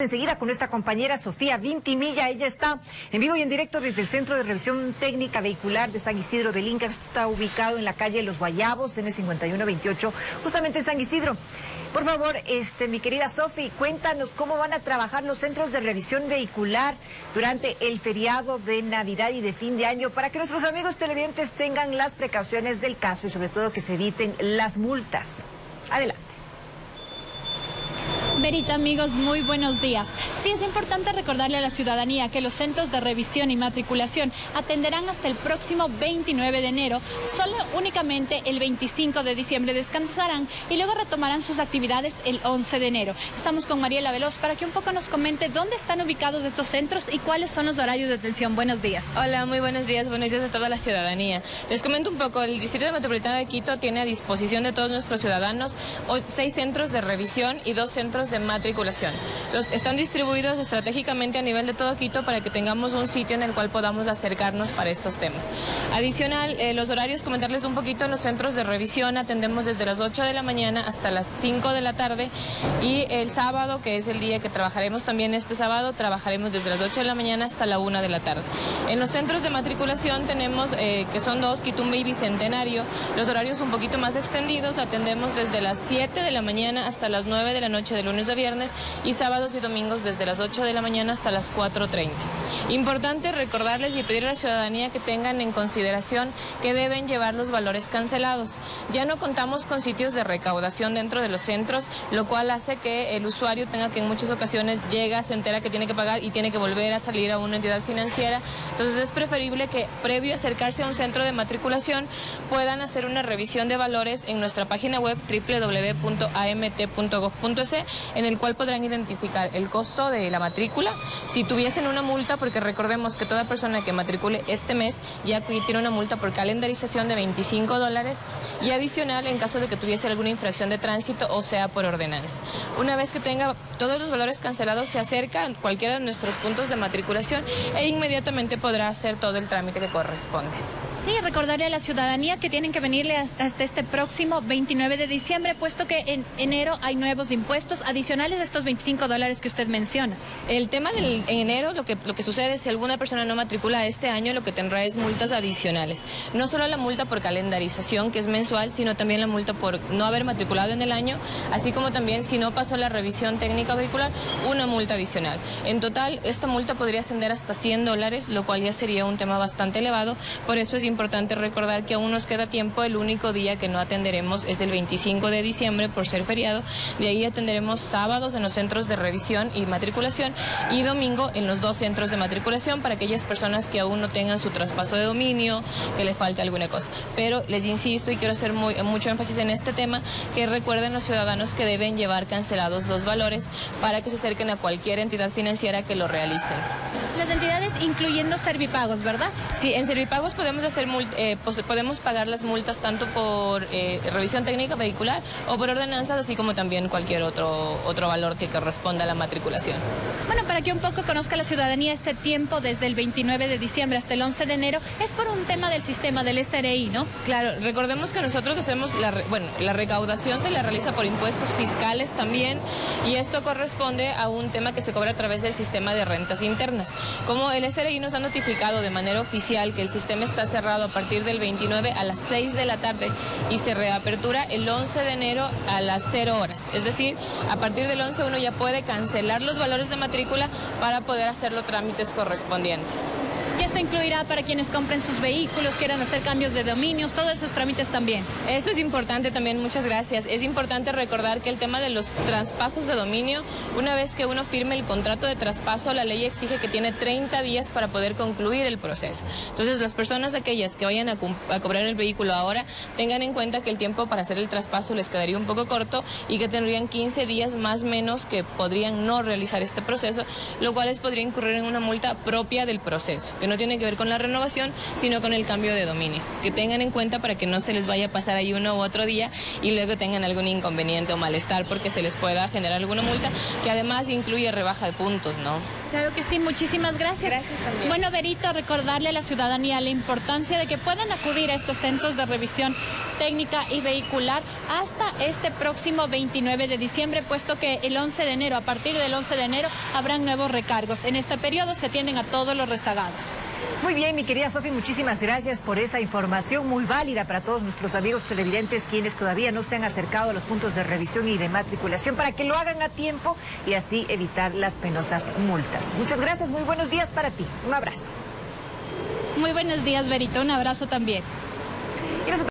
Enseguida con nuestra compañera Sofía Vintimilla, ella está en vivo y en directo desde el Centro de Revisión Técnica Vehicular de San Isidro del Inca, está ubicado en la calle Los Guayabos, N5128, justamente en San Isidro. Por favor, este, mi querida Sofi, cuéntanos cómo van a trabajar los centros de revisión vehicular durante el feriado de Navidad y de fin de año para que nuestros amigos televidentes tengan las precauciones del caso y sobre todo que se eviten las multas. Adelante. Verita, amigos, muy buenos días. Sí, es importante recordarle a la ciudadanía que los centros de revisión y matriculación atenderán hasta el próximo 29 de enero. Solo únicamente el 25 de diciembre descansarán y luego retomarán sus actividades el 11 de enero. Estamos con Mariela Veloz para que un poco nos comente dónde están ubicados estos centros y cuáles son los horarios de atención. Buenos días. Hola, muy buenos días. Buenos días a toda la ciudadanía. Les comento un poco, el Distrito Metropolitano de Quito tiene a disposición de todos nuestros ciudadanos seis centros de revisión y dos centros de matriculación. Los están distribuidos estratégicamente a nivel de todo Quito para que tengamos un sitio en el cual podamos acercarnos para estos temas. Adicional, eh, los horarios, comentarles un poquito, en los centros de revisión atendemos desde las 8 de la mañana hasta las 5 de la tarde y el sábado, que es el día que trabajaremos también este sábado, trabajaremos desde las 8 de la mañana hasta la 1 de la tarde. En los centros de matriculación tenemos, eh, que son dos, Quitumbe y Bicentenario, los horarios un poquito más extendidos, atendemos desde las 7 de la mañana hasta las 9 de la noche del lunes a viernes y sábados y domingos desde las 8 de la mañana hasta las 4.30. Importante recordarles y pedir a la ciudadanía que tengan en consideración que deben llevar los valores cancelados. Ya no contamos con sitios de recaudación dentro de los centros, lo cual hace que el usuario tenga que en muchas ocasiones llega, se entera que tiene que pagar y tiene que volver a salir a una entidad financiera. Entonces es preferible que previo a acercarse a un centro de matriculación puedan hacer una revisión de valores en nuestra página web www.amt.gov.es en el cual podrán identificar el costo de la matrícula, si tuviesen una multa, porque recordemos que toda persona que matricule este mes ya tiene una multa por calendarización de 25 dólares y adicional en caso de que tuviese alguna infracción de tránsito o sea por ordenanza. Una vez que tenga todos los valores cancelados, se acerca a cualquiera de nuestros puntos de matriculación e inmediatamente podrá hacer todo el trámite que corresponde. Sí, recordarle a la ciudadanía que tienen que venirle hasta este próximo 29 de diciembre, puesto que en enero hay nuevos impuestos adicionales de estos 25 dólares que usted menciona. El tema del en enero, lo que, lo que sucede es si alguna persona no matricula este año, lo que tendrá es multas adicionales. No solo la multa por calendarización, que es mensual, sino también la multa por no haber matriculado en el año, así como también si no pasó la revisión técnica vehicular, una multa adicional. En total, esta multa podría ascender hasta 100 dólares, lo cual ya sería un tema bastante elevado. Por eso es importante recordar que aún nos queda tiempo. El único día que no atenderemos es el 25 de diciembre por ser feriado. De ahí atenderemos sábados en los centros de revisión y matriculación y domingo en los dos centros de matriculación para aquellas personas que aún no tengan su traspaso de dominio, que le falte alguna cosa. Pero les insisto y quiero hacer muy, mucho énfasis en este tema, que recuerden los ciudadanos que deben llevar cancelados los valores para que se acerquen a cualquier entidad financiera que lo realice. Las entidades incluyendo servipagos, ¿verdad? Sí, en servipagos podemos hacer eh, podemos pagar las multas tanto por eh, revisión técnica vehicular o por ordenanzas, así como también cualquier otro, otro valor que corresponda a la matriculación. Bueno, para que un poco conozca la ciudadanía este tiempo desde el 29 de diciembre hasta el 11 de enero, es por un tema del sistema del SRI, ¿no? Claro, recordemos que nosotros hacemos, la, bueno, la recaudación se la realiza por impuestos fiscales también y esto corresponde a un tema que se cobra a través del sistema de rentas internas. Como el SRI nos ha notificado de manera oficial que el sistema está cerrado a partir del 29 a las 6 de la tarde y se reapertura el 11 de enero a las 0 horas. Es decir, a partir del 11 uno ya puede cancelar los valores de matrícula para poder hacer los trámites correspondientes. Y esto incluirá para quienes compren sus vehículos, quieran hacer cambios de dominios, todos esos trámites también. Eso es importante también, muchas gracias. Es importante recordar que el tema de los traspasos de dominio, una vez que uno firme el contrato de traspaso, la ley exige que tiene 30 días para poder concluir el proceso. Entonces, las personas aquellas que vayan a, a cobrar el vehículo ahora, tengan en cuenta que el tiempo para hacer el traspaso les quedaría un poco corto y que tendrían 15 días más menos que podrían no realizar este proceso, lo cual les podría incurrir en una multa propia del proceso que no tiene que ver con la renovación, sino con el cambio de dominio. Que tengan en cuenta para que no se les vaya a pasar ahí uno u otro día y luego tengan algún inconveniente o malestar porque se les pueda generar alguna multa, que además incluye rebaja de puntos, ¿no? Claro que sí, muchísimas gracias. Gracias también. Bueno, Berito, recordarle a la ciudadanía la importancia de que puedan acudir a estos centros de revisión técnica y vehicular hasta este próximo 29 de diciembre, puesto que el 11 de enero, a partir del 11 de enero, habrán nuevos recargos. En este periodo se atienden a todos los rezagados. Muy bien, mi querida Sofi, muchísimas gracias por esa información muy válida para todos nuestros amigos televidentes quienes todavía no se han acercado a los puntos de revisión y de matriculación para que lo hagan a tiempo y así evitar las penosas multas. Muchas gracias, muy buenos días para ti. Un abrazo. Muy buenos días, Berito. Un abrazo también. Y nosotros